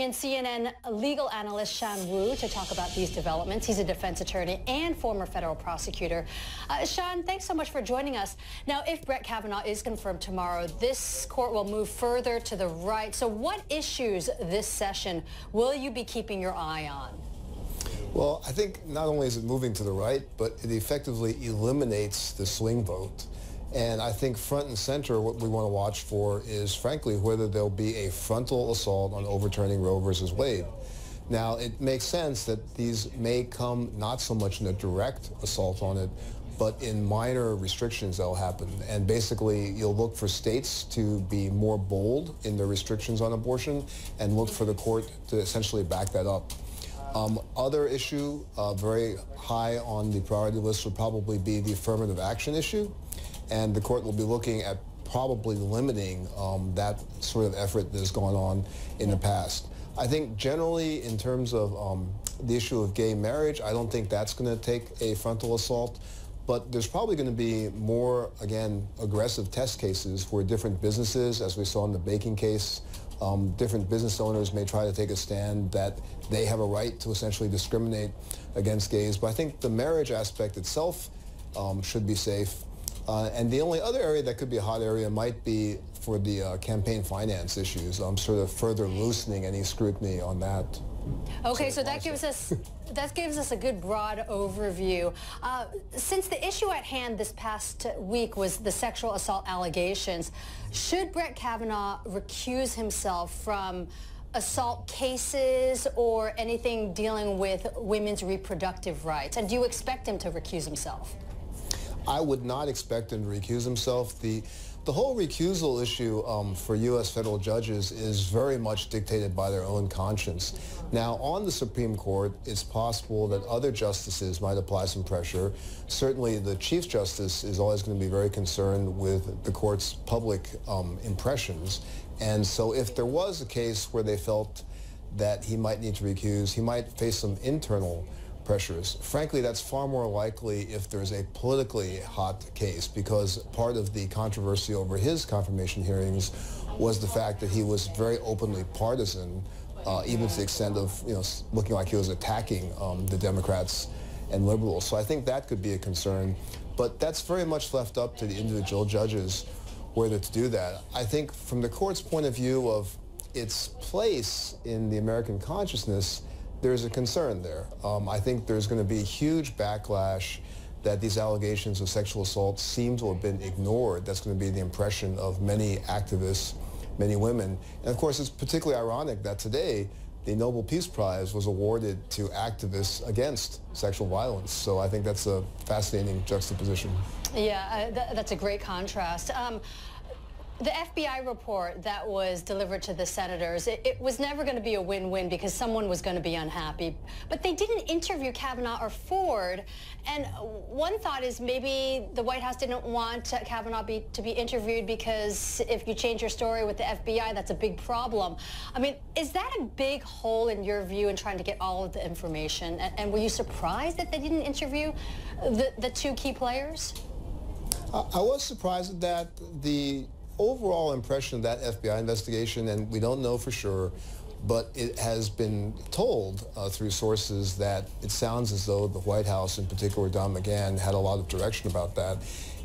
in CNN legal analyst Shan Wu to talk about these developments. He's a defense attorney and former federal prosecutor. Uh, Shan, thanks so much for joining us. Now, if Brett Kavanaugh is confirmed tomorrow, this court will move further to the right. So what issues this session will you be keeping your eye on? Well, I think not only is it moving to the right, but it effectively eliminates the swing vote. And I think front and center, what we want to watch for is, frankly, whether there'll be a frontal assault on overturning Roe versus Wade. Now, it makes sense that these may come not so much in a direct assault on it, but in minor restrictions that'll happen. And basically, you'll look for states to be more bold in their restrictions on abortion and look for the court to essentially back that up. Um, other issue, uh, very high on the priority list would probably be the affirmative action issue and the court will be looking at probably limiting um, that sort of effort that has gone on in the past. I think generally in terms of um, the issue of gay marriage, I don't think that's going to take a frontal assault. But there's probably going to be more, again, aggressive test cases where different businesses, as we saw in the baking case, um, different business owners may try to take a stand that they have a right to essentially discriminate against gays. But I think the marriage aspect itself um, should be safe. Uh, and the only other area that could be a hot area might be for the uh, campaign finance issues. I'm sort of further loosening any scrutiny on that. Okay, so that gives us that gives us a good broad overview. Uh, since the issue at hand this past week was the sexual assault allegations, should Brett Kavanaugh recuse himself from assault cases or anything dealing with women's reproductive rights? And do you expect him to recuse himself? I would not expect him to recuse himself. The, the whole recusal issue um, for U.S. federal judges is very much dictated by their own conscience. Now, on the Supreme Court, it's possible that other justices might apply some pressure. Certainly, the Chief Justice is always going to be very concerned with the court's public um, impressions. And so if there was a case where they felt that he might need to recuse, he might face some internal pressures. Frankly, that's far more likely if there's a politically hot case because part of the controversy over his confirmation hearings was the fact that he was very openly partisan, uh, even to the extent of you know looking like he was attacking um, the Democrats and liberals. So I think that could be a concern. But that's very much left up to the individual judges whether to do that. I think from the court's point of view of its place in the American consciousness, there's a concern there. Um, I think there's going to be a huge backlash that these allegations of sexual assault seem to have been ignored. That's going to be the impression of many activists, many women. And of course, it's particularly ironic that today the Nobel Peace Prize was awarded to activists against sexual violence. So I think that's a fascinating juxtaposition. Yeah, uh, th that's a great contrast. Um, the FBI report that was delivered to the senators, it, it was never going to be a win-win because someone was going to be unhappy. But they didn't interview Kavanaugh or Ford. And one thought is maybe the White House didn't want Kavanaugh be, to be interviewed because if you change your story with the FBI, that's a big problem. I mean, is that a big hole in your view in trying to get all of the information? And, and were you surprised that they didn't interview the, the two key players? I was surprised that the overall impression of that FBI investigation, and we don't know for sure, but it has been told uh, through sources that it sounds as though the White House, in particular Don McGahn, had a lot of direction about that.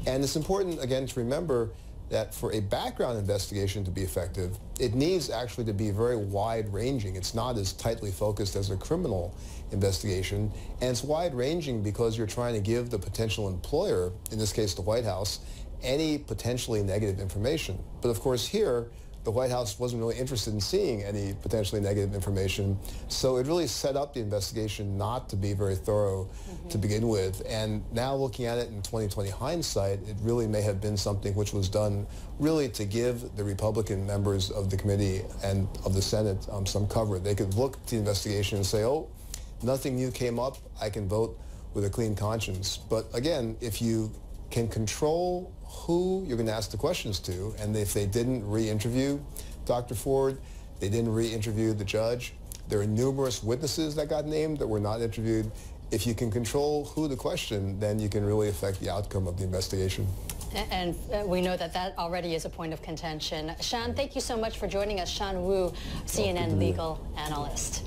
And it's important, again, to remember that for a background investigation to be effective, it needs actually to be very wide-ranging. It's not as tightly focused as a criminal investigation. And it's wide-ranging because you're trying to give the potential employer, in this case the White House, any potentially negative information. But of course here, the White House wasn't really interested in seeing any potentially negative information. So it really set up the investigation not to be very thorough mm -hmm. to begin with. And now looking at it in 2020 hindsight, it really may have been something which was done really to give the Republican members of the committee and of the Senate um, some cover. They could look at the investigation and say, oh, nothing new came up. I can vote with a clean conscience. But again, if you can control who you're going to ask the questions to. And if they didn't re-interview Dr. Ford, they didn't re-interview the judge. There are numerous witnesses that got named that were not interviewed. If you can control who to question, then you can really affect the outcome of the investigation. And uh, we know that that already is a point of contention. Shan, thank you so much for joining us. Shan Wu, CNN legal analyst.